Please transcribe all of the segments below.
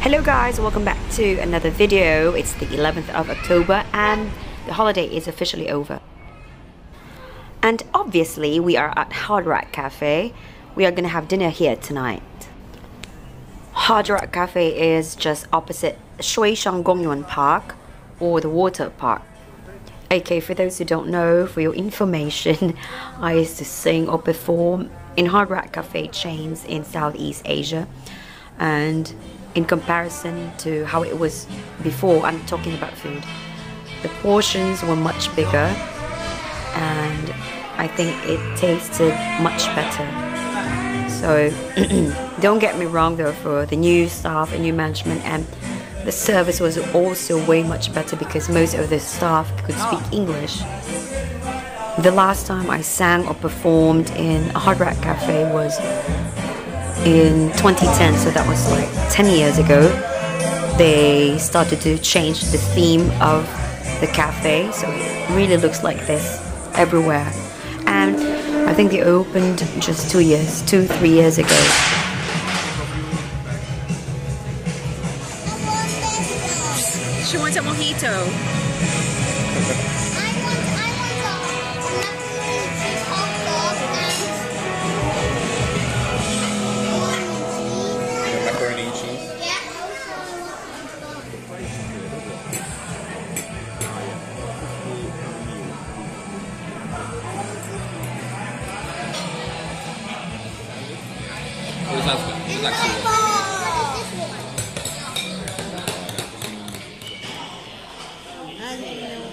Hello guys, welcome back to another video. It's the 11th of October and the holiday is officially over. And obviously we are at Hard Rock Cafe. We are gonna have dinner here tonight. Hard Rock Cafe is just opposite Shui Shang Gongyuan Park or the water park. Okay, for those who don't know, for your information, I used to sing or perform in Hard Rock Cafe chains in Southeast Asia. And in comparison to how it was before. I'm talking about food. The portions were much bigger and I think it tasted much better. So don't get me wrong though for the new staff and new management and the service was also way much better because most of the staff could speak English. The last time I sang or performed in a Hard Rock Cafe was in 2010, so that was like 10 years ago, they started to change the theme of the cafe, so it really looks like this everywhere. And I think they opened just two years, two, three years ago. She wants a mojito. Amém.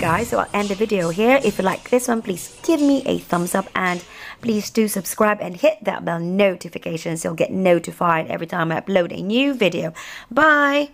Guys, so I'll end the video here. If you like this one, please give me a thumbs up and please do subscribe and hit that bell notification so you'll get notified every time I upload a new video. Bye!